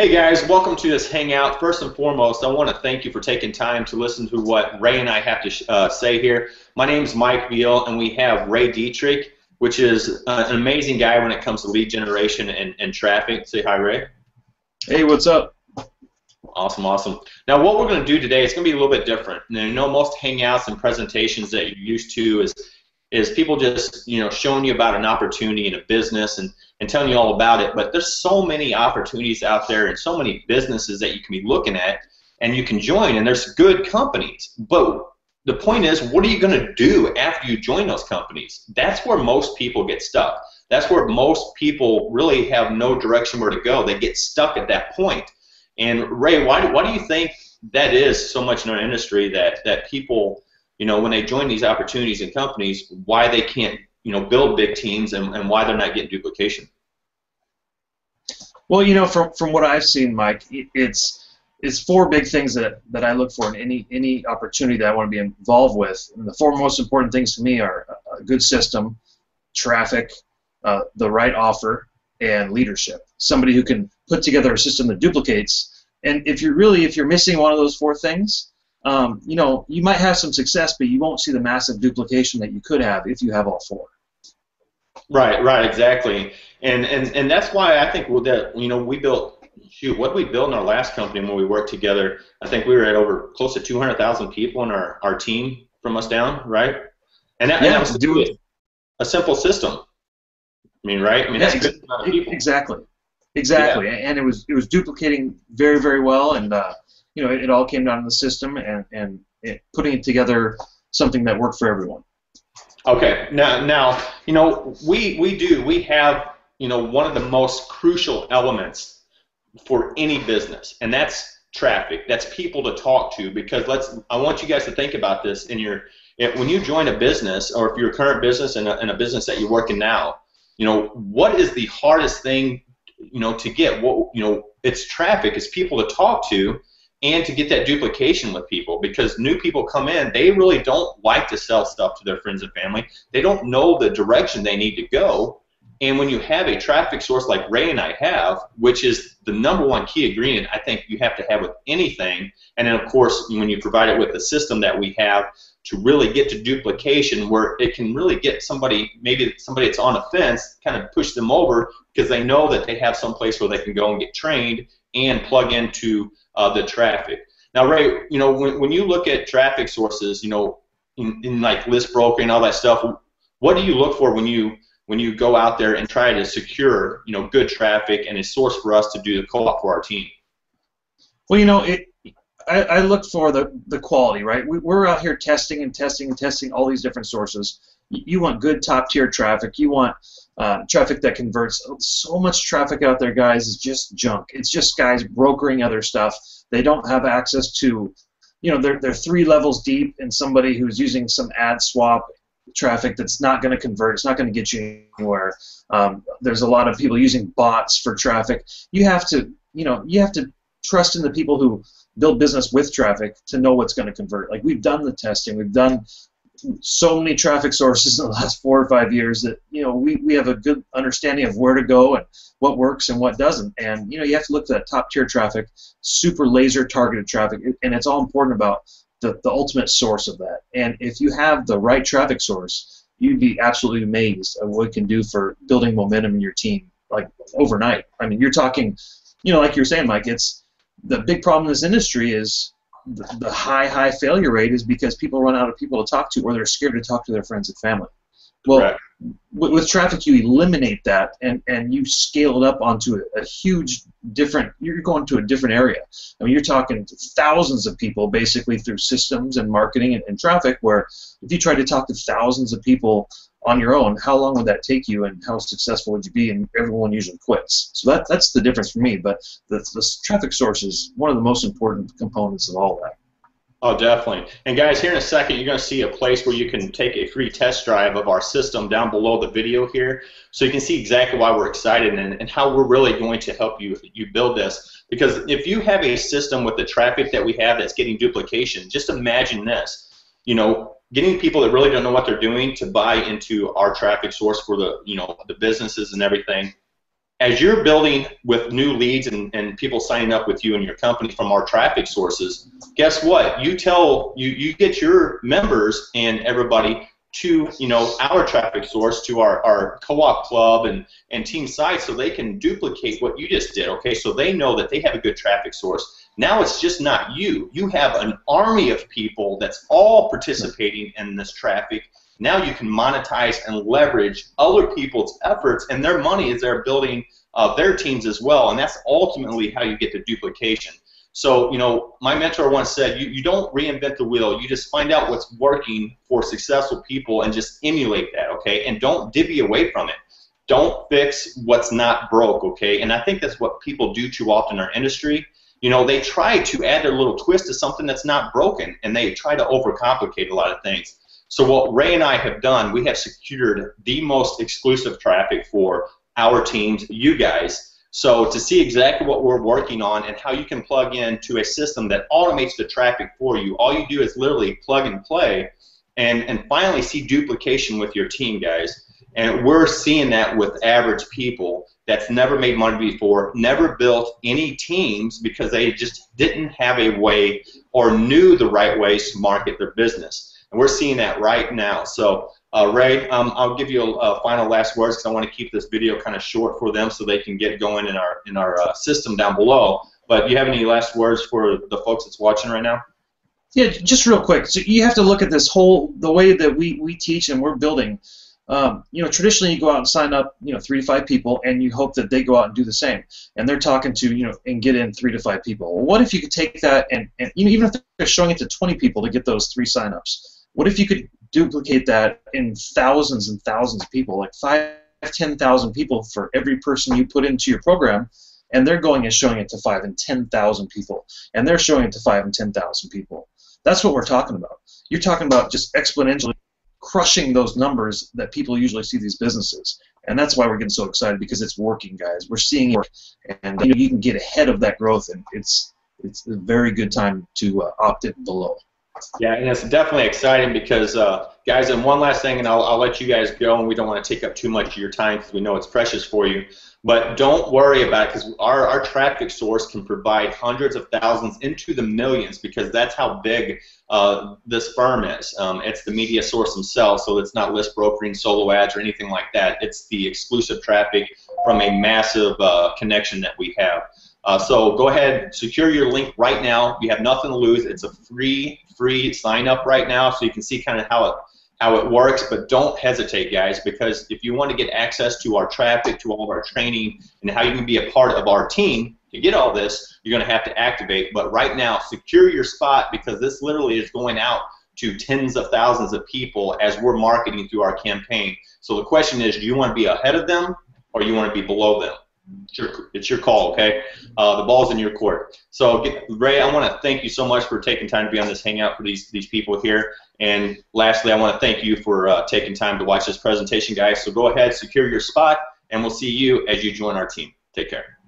Hey guys, welcome to this hangout. First and foremost, I want to thank you for taking time to listen to what Ray and I have to uh, say here. My name is Mike Beal, and we have Ray Dietrich, which is uh, an amazing guy when it comes to lead generation and, and traffic. Say hi, Ray. Hey, what's up? Awesome, awesome. Now, what we're going to do today is going to be a little bit different. Now, you know, most hangouts and presentations that you're used to is is people just you know showing you about an opportunity in a business and, and telling you all about it. But there's so many opportunities out there and so many businesses that you can be looking at and you can join and there's good companies. But the point is, what are you going to do after you join those companies? That's where most people get stuck. That's where most people really have no direction where to go. They get stuck at that point. And Ray, why, why do you think that is so much in our industry that, that people you know, when they join these opportunities and companies, why they can't, you know, build big teams and, and why they're not getting duplication. Well, you know, from from what I've seen, Mike, it's it's four big things that, that I look for in any any opportunity that I want to be involved with. And the four most important things to me are a good system, traffic, uh, the right offer, and leadership. Somebody who can put together a system that duplicates. And if you're really if you're missing one of those four things, um, you know, you might have some success, but you won't see the massive duplication that you could have if you have all four. Right, right, exactly, and and and that's why I think that you know we built shoot what we built in our last company when we worked together. I think we were at over close to 200,000 people in our, our team from us down, right? And that, yeah, and that was do it. a simple system. I mean, right? I mean, that's yeah, ex- Exactly, exactly, yeah. and it was it was duplicating very very well, and uh, you know, it, it all came down to the system and, and it, putting it together something that worked for everyone. Okay. Now, now, you know, we we do we have you know one of the most crucial elements for any business, and that's traffic. That's people to talk to. Because let's, I want you guys to think about this in your when you join a business, or if you're a current business and a, and a business that you're working now. You know, what is the hardest thing you know to get? What you know, it's traffic. It's people to talk to and to get that duplication with people because new people come in they really don't like to sell stuff to their friends and family. They don't know the direction they need to go. And when you have a traffic source like ray and i have which is the number one key ingredient i think you have to have with anything. And then of course when you provide it with the system that we have to really get to duplication where it can really get somebody maybe somebody that's on a fence kind of push them over because they know that they have some place where they can go and get trained and plug into uh, the traffic. Now, Ray, you know, when, when you look at traffic sources, you know, in, in like list broker and all that stuff, what do you look for when you when you go out there and try to secure, you know, good traffic and a source for us to do the co-op for our team? Well, you know, it, I, I look for the, the quality, right? We, we're out here testing and testing and testing all these different sources. You want good top tier traffic. You want uh, traffic that converts. So much traffic out there, guys, is just junk. It's just guys brokering other stuff. They don't have access to, you know, they're, they're three levels deep in somebody who's using some ad swap traffic that's not going to convert. It's not going to get you anywhere. Um, there's a lot of people using bots for traffic. You have to, you know, you have to trust in the people who build business with traffic to know what's going to convert. Like we've done the testing, we've done so many traffic sources in the last four or five years that you know we, we have a good understanding of where to go and what works and what doesn't. And you know you have to look for that top tier traffic super laser targeted traffic and it's all important about the, the ultimate source of that. And if you have the right traffic source you'd be absolutely amazed at what it can do for building momentum in your team like overnight. I mean you're talking you know like you're saying mike it's the big problem in this industry is the, the high, high failure rate is because people run out of people to talk to or they're scared to talk to their friends and family. Well, with, with, traffic, you eliminate that and, and you scale it up onto a, a, huge different, you're going to a different area. I mean, you're talking to thousands of people basically through systems and marketing and, and traffic, where if you try to talk to thousands of people on your own, how long would that take you, and how successful would you be? And everyone usually quits. So that that's the difference for me. But the, the traffic source is one of the most important components of all that. Oh, definitely. And guys, here in a second, you're going to see a place where you can take a free test drive of our system down below the video here, so you can see exactly why we're excited and, and how we're really going to help you you build this. Because if you have a system with the traffic that we have that's getting duplication, just imagine this. You know, getting people that really don't know what they're doing to buy into our traffic source for the you know the businesses and everything. As you're building with new leads and, and people signing up with you and your company from our traffic sources, guess what? You tell you you get your members and everybody to you know our traffic source to our, our co-op club and, and team site so they can duplicate what you just did okay? So they know that they have a good traffic source now it's just not you you have an army of people that's all participating in this traffic now you can monetize and leverage other people's efforts and their money as they're building uh, their teams as well and that's ultimately how you get the duplication so, you know, my mentor once said, you, you don't reinvent the wheel. You just find out what's working for successful people and just emulate that, okay? And don't divvy away from it. Don't fix what's not broke, okay? And I think that's what people do too often in our industry. You know, they try to add their little twist to something that's not broken, and they try to overcomplicate a lot of things. So what Ray and I have done, we have secured the most exclusive traffic for our teams, you guys, so to see exactly what we're working on and how you can plug in to a system that automates the traffic for you, all you do is literally plug and play and, and finally see duplication with your team, guys. And we're seeing that with average people that's never made money before, never built any teams because they just didn't have a way or knew the right ways to market their business. And we're seeing that right now. So uh, Ray, um, I'll give you a, a final last words because I want to keep this video kind of short for them so they can get going in our in our uh, system down below. But you have any last words for the folks that's watching right now? Yeah, just real quick. So you have to look at this whole the way that we, we teach and we're building. Um, you know, traditionally you go out and sign up, you know, three to five people, and you hope that they go out and do the same. And they're talking to, you know, and get in three to five people. Well, what if you could take that and, and you know, even if they're showing it to 20 people to get those three signups, what if you could duplicate that in thousands and thousands of people, like five, five, ten thousand people for every person you put into your program, and they're going and showing it to five and ten thousand people, and they're showing it to five and ten thousand people. That's what we're talking about. You're talking about just exponentially crushing those numbers that people usually see these businesses, and that's why we're getting so excited because it's working, guys. We're seeing it, and you, know, you can get ahead of that growth, and it's it's a very good time to uh, opt in below. Yeah, and it's definitely exciting because, uh, guys, and one last thing, and I'll, I'll let you guys go, and we don't want to take up too much of your time because we know it's precious for you. But don't worry about it because our, our traffic source can provide hundreds of thousands into the millions because that's how big uh, this firm is. Um, it's the media source themselves, so it's not list brokering, solo ads, or anything like that. It's the exclusive traffic from a massive uh, connection that we have. Uh, so go ahead, secure your link right now. You have nothing to lose. It's a free, free sign up right now, so you can see kind of how it how it works. But don't hesitate, guys, because if you want to get access to our traffic, to all of our training, and how you can be a part of our team to get all this, you're going to have to activate. But right now, secure your spot because this literally is going out to tens of thousands of people as we're marketing through our campaign. So the question is, do you want to be ahead of them or you want to be below them? It's your, it's your call, okay? Uh, the ball's in your court. So, Ray, I want to thank you so much for taking time to be on this hangout for these these people here. And lastly, I want to thank you for uh, taking time to watch this presentation, guys. So go ahead, secure your spot, and we'll see you as you join our team. Take care.